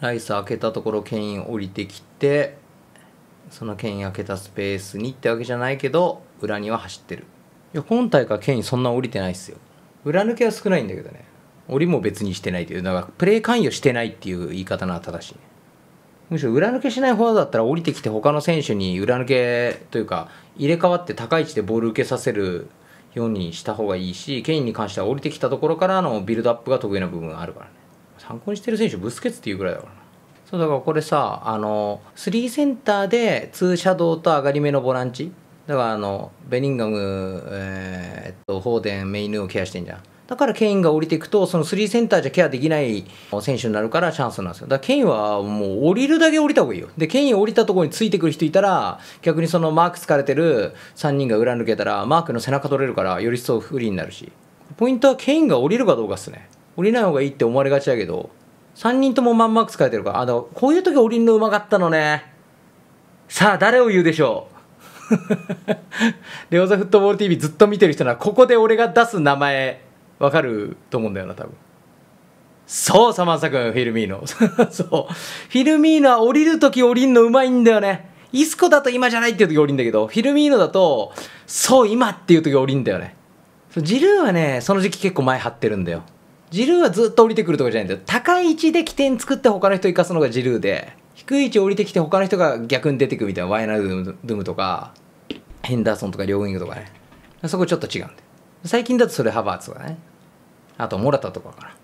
ライス開けたところケイン降りてきてそのケイン開けたスペースにってわけじゃないけど裏には走ってる。いや今大会ケインそんな降りてないっすよ。裏抜けは少ないんだけどね。降りも別にしてないというだからプレー関与してないっていう言い方なら正しいね。むしろ裏抜けしない方だったら降りてきて他の選手に裏抜けというか入れ替わって高い位置でボール受けさせるようにした方がいいしケインに関しては降りてきたところからのビルドアップが得意な部分があるからね。参考にしてる選手ブスケツっていうぐらいだからな。そうだからこれさあの3センターで2シャドウと上がり目のボランチ。だからあのベリンガム、えー、っとフォーデンメイヌをケアしてんじゃん。だからケインが降りていくとその3センターじゃケアできない選手になるからチャンスなんですよ。だからケインはもう降りるだけ降りた方がいいよ。でケイン降りたところについてくる人いたら逆にそのマーク疲れてる3人が裏抜けたらマークの背中取れるからより一層不利になるし。ポイントはケインが降りるかどうかっすね。降りない方がいいって思われがちだけど3人ともマンマーク使えてるからあだからこういう時降りるのうまかったのね。さあ誰を言うでしょう？レオザフットボール TV ずっと見てる人ならここで俺が出す名前わかると思うんだよな多分。そうサマンサ君フィルミーノ。そう。フィルミーノは降りる時降りんのうまいんだよね。イスコだと今じゃないっていう時降りんだけどフィルミーノだとそう今っていう時降りんだよね。ジルーはねその時期結構前張ってるんだよ。ジルーはずっと降りてくるとかじゃないんだよ。高い位置で起点作って他の人生かすのがジルーで低い位置降りてきて他の人が逆に出てくるみたいなワイナルドゥムとかヘンダーソンとか両ウィングとかね。そこちょっと違うんで最近だとそれハバーツとかね。あとモラタとかかな。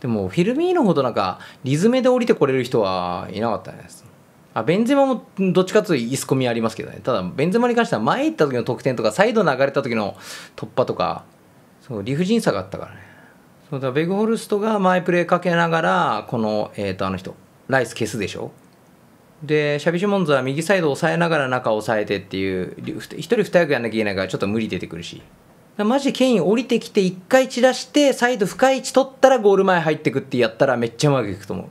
でもフィルミーノほどなんかリズムで降りてこれる人はいなかったですあベンゼマもどっちかというとイスコミありますけどね。ただベンゼマに関しては前行った時の得点とかサイド流れた時の突破とかそう理不尽さがあったからね。そうだベグホルストが前プレーかけながらこのえっ、ー、とあの人ライス消すでしょ？でシャビシュモンズは右サイドを抑えながら中を抑えてっていう一人二役やんなきゃいけないからちょっと無理出てくるし。マジケイン降りてきて1回散らしてサイド深い位置取ったらゴール前入ってくってやったらめっちゃうまくいくと思う。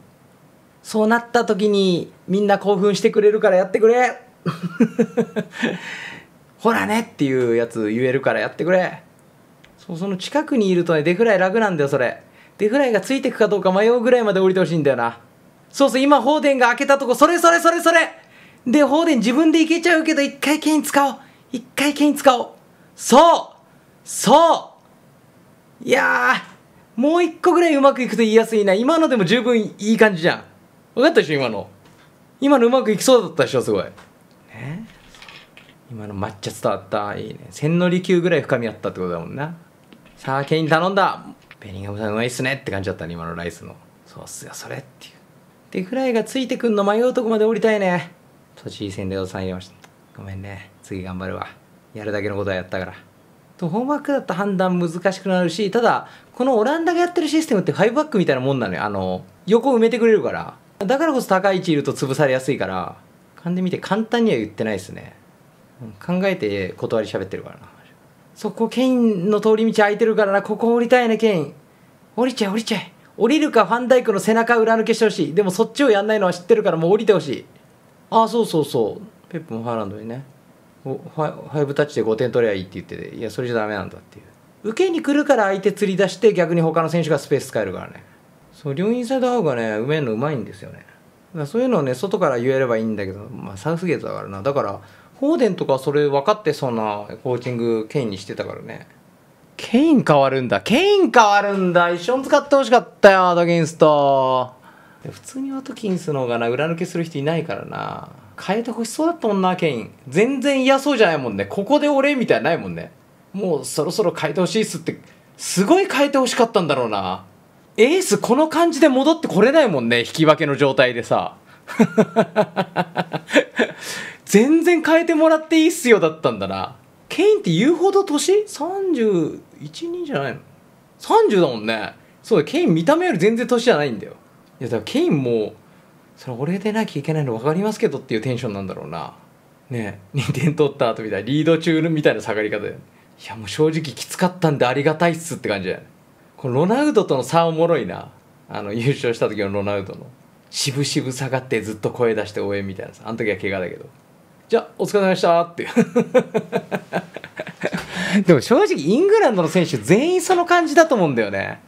そうなった時にみんな興奮してくれるからやってくれ。ほらねっていうやつ言えるからやってくれ。そうその近くにいるとねデフライ楽なんだよそれ。デフライがついてくかどうか迷うぐらいまで降りてほしいんだよな。そうそう今ホーデンが開けたとこそれそれそれそれ。でホーデン自分でいけちゃうけど一回ケイン使おう。一回ケイン使おう。そう。そう。いやもう一個ぐらいうまくいくと言いやすいな。今のでも十分いい感じじゃん。分かったでしょ今の。今のうまくいきそうだったでしょすごい。ね。今の抹茶伝わった。いいね。千利休ぐらい深みあったってことだもんな。さあケイン頼んだ。ベニガムさんうまいっすねって感じだったね今のライスの。そうっすよそれっていう。でフライがついてくんの迷うとこまで降りたいね。栃木戦でおさん入れました。ごめんね。次頑張るわ。やるだけのことはやったから。とホームワークだった判断難しくなるしただこのオランダがやってるシステムって5バックみたいなもんなのよ。あの横埋めてくれるから。だからこそ高い位置いると潰されやすいから。勘で見て簡単には言ってないですね。考えて断り喋ってるからな。そこケインの通り道空いてるからな。ここ降りたいねケイン降りちゃえ降りちゃえ。降りるかファンダイクの背中裏抜けしてほしい。でもそっちをやんないのは知ってるからもう降りてほしい。ああそうそうそう。ペップもハーランドにね。おファイブタッチで5点取りゃいいって言ってて。いやそれじゃダメなんだっていう。受けに来るから相手釣り出して逆に他の選手がスペース使えるからね。そう両インサイドハーフがね埋めるのうまいんですよね。だそういうのをね外から言えればいいんだけど、まあ、サウスゲートだからな。だからフォーデンとかそれ分かってそうなコーチングケインにしてたからね。ケイン変わるんだ。ケイン変わるんだ。一緒に使ってほしかったよアドキンスと普通にワトキンスの方がな裏抜けする人いないからな。変えてほしそうだったもんなケイン全然嫌そうじゃないもんね。ここで俺みたいなないもんね。もうそろそろ変えてほしいっすってすごい変えてほしかったんだろうな。エースこの感じで戻ってこれないもんね引き分けの状態でさ全然変えてもらっていいっすよだったんだな。ケインって言うほど年 ?31 人じゃないの ?30 だもんね。そうだケイン見た目より全然年じゃないんだよ。いやだからケインもそれ俺でなきゃいけないの分かりますけどっていうテンションなんだろうな。ねえ2点取った後みたいなリード中みたいな下がり方でいやもう正直きつかったんでありがたいっすって感じだよこのロナウドとの差おもろいな。あの優勝した時のロナウドの。渋々下がってずっと声出して応援みたいなさ。あの時は怪我だけど。じゃあお疲れ様でしたって。でも正直イングランドの選手全員その感じだと思うんだよね。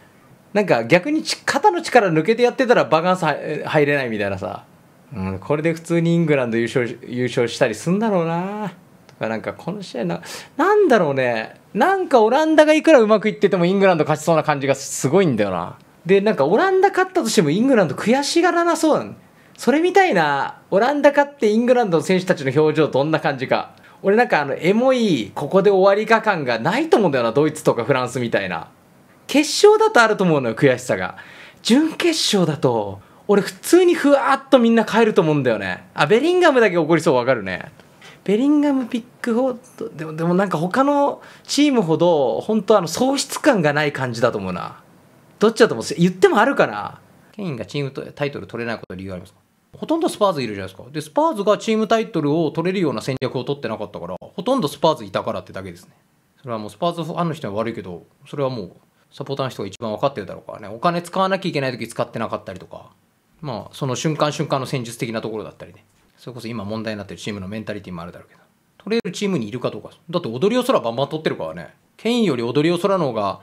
なんか逆に肩の力抜けてやってたらバカンス入れないみたいなさ、うん、これで普通にイングランド優勝優勝したりすんだろうな。とかなんかこの試合ななんだろうね。なんかオランダがいくらうまくいっててもイングランド勝ちそうな感じがすごいんだよな。でなんかオランダ勝ったとしてもイングランド悔しがらなそうなんそれみたいなオランダ勝ってイングランドの選手たちの表情どんな感じか。俺なんかあのエモいここで終わりか感がないと思うんだよなドイツとかフランスみたいな。決勝だとあると思うのよ悔しさが。準決勝だと俺普通にふわっとみんな帰ると思うんだよね。あベリンガムだけ怒りそうわかるね。ベリンガムピックフォードでもでもなんか他のチームほど本当あの喪失感がない感じだと思うな。どっちだと思う？言ってもあるかな？ケインがチームとタイトル取れないこと理由ありますか？ほとんどスパーズいるじゃないですか。で、スパーズがチームタイトルを取れるような戦略を取ってなかったから、ほとんどスパーズいたからってだけですね。それはもうスパーズファンの人は悪いけど、それはもうサポーターの人が一番分かってるだろうからね。お金使わなきゃいけない時使ってなかったりとか、まあ、その瞬間瞬間の戦術的なところだったりね。それこそ今問題になってるチームのメンタリティもあるだろうけど。取れるチームにいるかどうか。だってオドリオソラバンバン取ってるからね。ケインよりオドリオソラの方が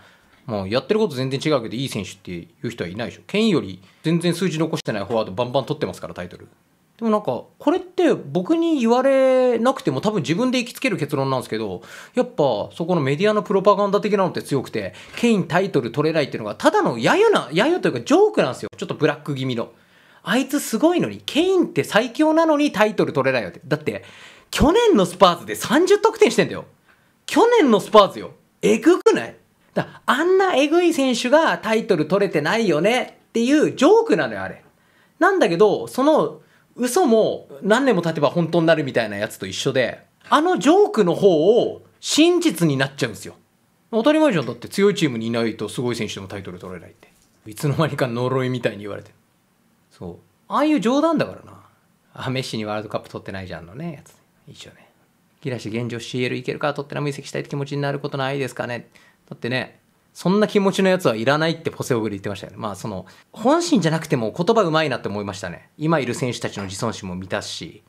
もうやってること全然違うけどいい選手っていう人はいないでしょ。ケインより全然数字残してないフォワードバンバン取ってますからタイトル。でもなんか、これって僕に言われなくても多分自分で行きつける結論なんですけど、やっぱそこのメディアのプロパガンダ的なのって強くて、ケインタイトル取れないっていうのが、ただの揶揄な、揶揄というかジョークなんですよ。ちょっとブラック気味の。あいつすごいのに、ケインって最強なのにタイトル取れないよって。だって、去年のスパーズで30得点してんだよ。去年のスパーズよ。えぐくない？だあんなえぐい選手がタイトル取れてないよねっていうジョークなのよ、あれ。なんだけど、その嘘も何年も経てば本当になるみたいなやつと一緒で、あのジョークの方を真実になっちゃうんですよ。当たり前じゃん。だって強いチームにいないとすごい選手でもタイトル取れないって。いつの間にか呪いみたいに言われてる。そう。ああいう冗談だからな。あ、メッシにワールドカップ取ってないじゃんのね、やつ。一緒ね。キラシ現状 CL いけるか取ってな無移籍したいって気持ちになることないですかね。だってね、そんな気持ちのやつはいらないってポセオグリ言ってましたよね。まあその、本心じゃなくても言葉うまいなって思いましたね。今いる選手たちの自尊心も満たすし、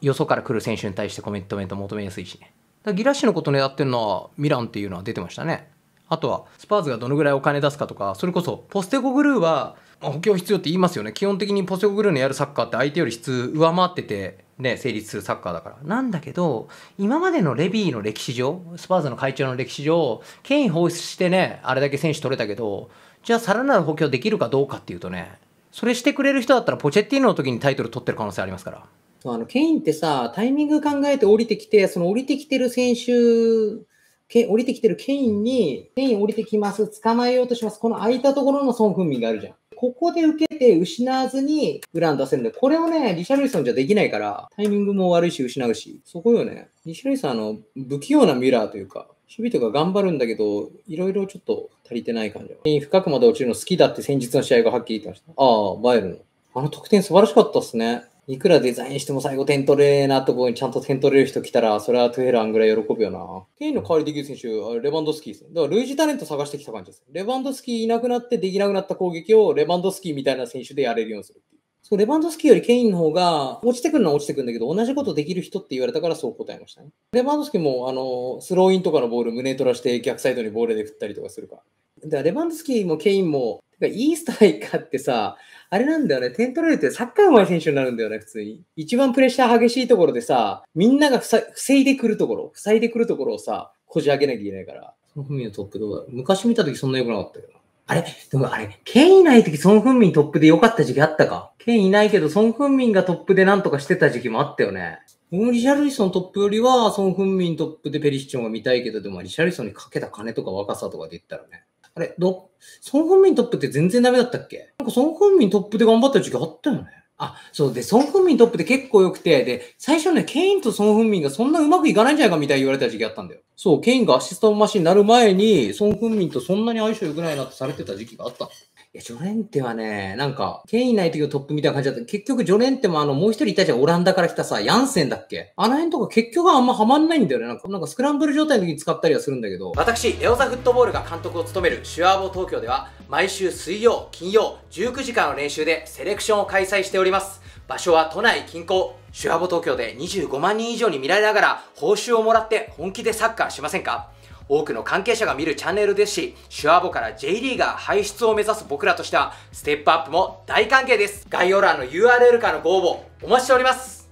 よそから来る選手に対してコメントメント求めやすいしね。だギラッシュのこと狙ってるのはミランっていうのは出てましたね。あとは、スパーズがどのぐらいお金出すかとか、それこそ、ポステゴグルーは、補強必要って言いますよね。基本的にポステゴグルーのやるサッカーって相手より質上回ってて、ね、成立するサッカーだから。なんだけど、今までのレビーの歴史上、スパーズの会長の歴史上、ケイン放出してね、あれだけ選手取れたけど、じゃあさらなる補強できるかどうかっていうとね、それしてくれる人だったらポチェッティーノの時にタイトル取ってる可能性ありますから。あのケインってさ、タイミング考えて降りてきて、その降りてきてる選手、け降りてきてるケインに、ケイン降りてきます、捕まえようとします。この空いたところのソン・フンミンがあるじゃん。ここで受けて失わずに裏に出せるんで、これをね、リシャルリソンじゃできないから、タイミングも悪いし失うし、そこよね。リシャルリソンあの、不器用なミュラーというか、守備とか頑張るんだけど、いろいろちょっと足りてない感じ。ケイン深くまで落ちるの好きだって先日の試合がはっきり言ってました。ああ、バイエルの。あの得点素晴らしかったっすね。いくらデザインしても最後点取れなところにちゃんと点取れる人来たら、それはトゥヘランぐらい喜ぶよな。ケインの代わりできる選手、レバンドスキーですね。だから類似タレント探してきた感じです。レバンドスキーいなくなってできなくなった攻撃をレバンドスキーみたいな選手でやれるようにするっていう。そう、レバンドスキーよりケインの方が、落ちてくるのは落ちてくるんだけど、同じことできる人って言われたからそう答えましたね。レバンドスキーも、あの、スローインとかのボール胸取らして逆サイドにボールで振ったりとかするから。だからレバンドスキーもケインも、てかいいストライカーってさ、あれなんだよね、点取られてサッカー上手い選手になるんだよね、普通に。一番プレッシャー激しいところでさ、みんなが防いでくるところ、塞いでくるところをさ、こじ開けなきゃいけないから。ソン・フンミンのトップどうだ昔見た時そんな良くなかったけどあれ？でもあれ、ケンいない時ソン・フンミントップで良かった時期あったか？ケンいないけどソン・フンミンがトップでなんとかしてた時期もあったよね。僕もリシャルリソントップよりは、ソン・フンミントップでペリシッチョンが見たいけど、でもリシャルリソンにかけた金とか若さとかで言ったらね。あれ、ど、ソン・フンミントップって全然ダメだったっけ？なんかソン・フンミントップで頑張った時期あったよね。あ、そうで、ソン・フンミントップで結構良くて、で、最初ね、ケインとソン・フンミンがそんなうまくいかないんじゃないかみたいに言われた時期あったんだよ。そう、ケインがアシストマシンになる前に、ソン・フンミンとそんなに相性良くないなってされてた時期があった。いや、ジョレンテはね、なんか、ケインいない時のトップみたいな感じだった。結局、ジョレンテもあの、もう一人いたじゃん、オランダから来たさ、ヤンセンだっけ？あの辺とか結局あんまハマんないんだよね。なんか、なんかスクランブル状態の時に使ったりはするんだけど。私、レオザフットボールが監督を務めるシュアーボ東京では、毎週水曜、金曜、19時間の練習でセレクションを開催しております。場所は都内近郊。シュアボ東京で25万人以上に見られながら、報酬をもらって本気でサッカーしませんか？多くの関係者が見るチャンネルですし、シュアボから J リーガー輩出を目指す僕らとしては、ステップアップも大歓迎です。概要欄の URL からのご応募、お待ちしております。